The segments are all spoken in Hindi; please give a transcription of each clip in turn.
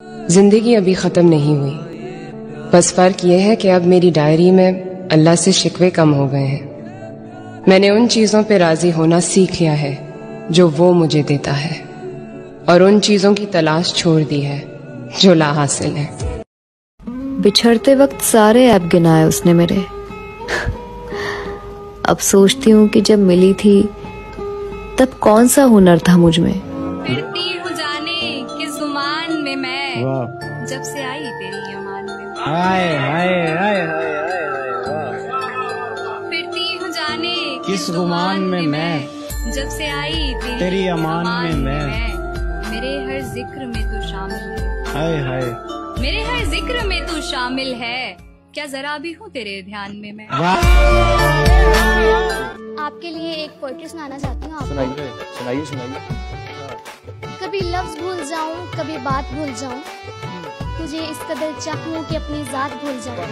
ज़िंदगी अभी खत्म नहीं हुई। बस फ़र्क यह है कि अब मेरी डायरी में अल्लाह से शिकवे कम हो गए हैं। मैंने उन चीज़ों पर राज़ी होना सीख लिया है, जो वो मुझे देता है, और उन चीज़ों की तलाश छोड़ दी है, जो ला हासिल है। बिछड़ते वक्त सारे ऐप गिनाए उसने मेरे। अब सोचती हूँ कि जब मिली थी, तब कौन सा हुनर था मुझमें? गुमान में मैं जब से आई तेरी अमान में। हाय हाय हाय हाय हाय हाय फिरती हूँ जाने किस गुमान में मैं जब से आई तेरी, अमान में मैं मेरे हर ज़िक्र में तू शामिल है। हाय हाय। मेरे हर ज़िक्र में तू शामिल है। क्या जरा भी हूँ तेरे ध्यान में मैं? आपके लिए एक पोइट्री सुनाना चाहती हूँ सुनाइए सुनाइए सुनाइए। कभी लफ्ज भूल जाऊँ, कभी बात भूल जाऊँ। तुझे इस कदर चाहूँ कि अपनी जात भूल जाऊँ।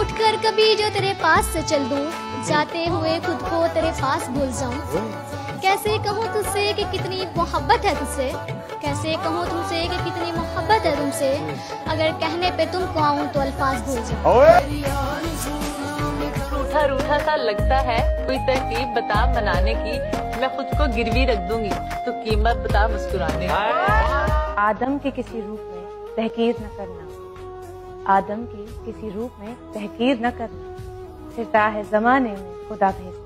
उठकर कभी जो तेरे पास से चल दूँ, जाते हुए खुद को तेरे पास भूल जाऊँ। कैसे कहूँ तुझसे कि कितनी मोहब्बत है तुझसे? कैसे कहूँ तुमसे कि कितनी मोहब्बत है तुमसे? अगर कहने पे तुमको आऊँ तो अल्फाज भूल जाऊँ। रूठा सा लगता है, कोई तरकीब बता बनाने की, मैं खुद को गिरवी रख दूँगी तो कीमत बता मुस्कुराने आदम के किसी रूप में तहकीर न करना। आदम के किसी रूप में तहकीर न करना। फिरता है जमाने में खुदा भेजता।